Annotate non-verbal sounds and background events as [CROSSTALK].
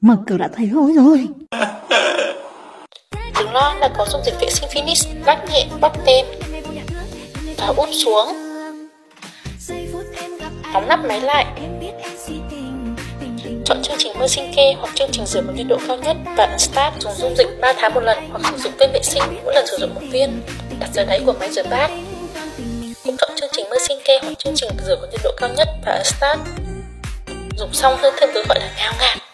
Mở cửa đã thấy hôi rồi. [LAUGHS] Đừng lo là có dung dịch vệ sinh Finish lắc nhẹ bắt tên và úp xuống. Đóng nắp máy lại. Chọn chương trình mua sinh kê hoặc chương trình rửa bằng nhiệt độ cao nhất. Và ấn Start dùng dung dịch 3 tháng một lần hoặc sử dụng viên vệ sinh mỗi lần sử dụng một viên. Đặt dưới đáy của máy rửa bát. Cũng chọn chương trình mua sinh kê hoặc chương trình rửa bằng nhiệt độ cao nhất và ấn Start. Dùng xong hơi thơm cứ gọi là ngào ngạt.